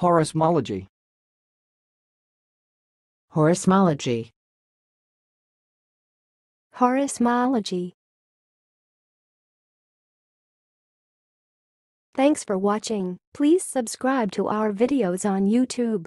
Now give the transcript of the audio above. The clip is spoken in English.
Horismology. Horismology. Horismology. Thanks for watching. Please subscribe to our videos on YouTube.